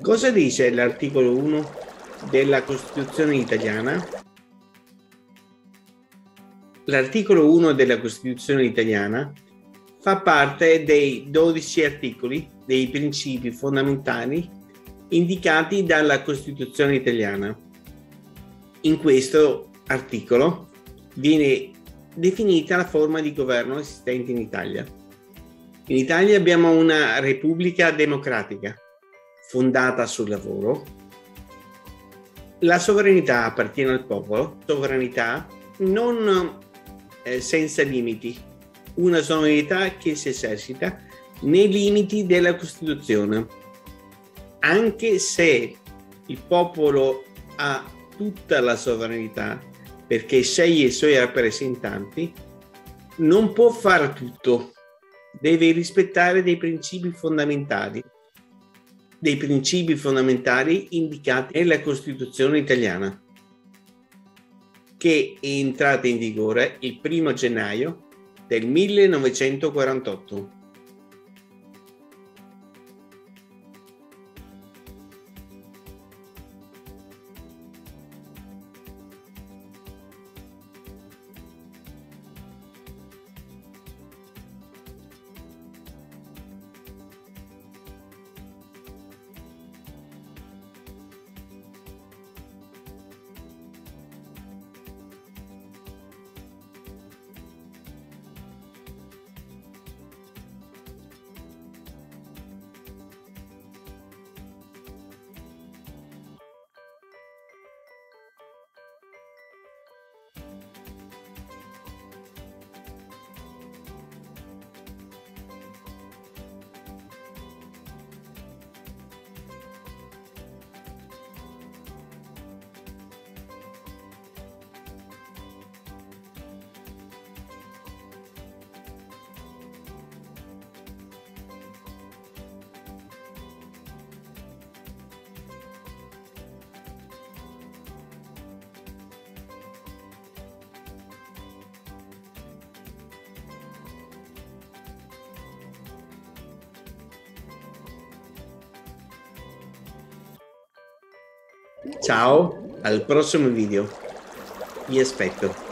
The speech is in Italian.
Cosa dice l'articolo 1 della Costituzione italiana? L'articolo 1 della Costituzione italiana fa parte dei 12 articoli dei principi fondamentali indicati dalla Costituzione italiana. In questo articolo viene definita la forma di governo esistente in Italia. In Italia abbiamo una repubblica democratica fondata sul lavoro. La sovranità appartiene al popolo, sovranità non eh, senza limiti, una sovranità che si esercita nei limiti della Costituzione, anche se il popolo ha tutta la sovranità perché sceglie i suoi rappresentanti, non può fare tutto, deve rispettare dei principi fondamentali, dei principi fondamentali indicati nella Costituzione italiana, che è entrata in vigore il primo gennaio del 1948. Ciao, al prossimo video. Vi aspetto.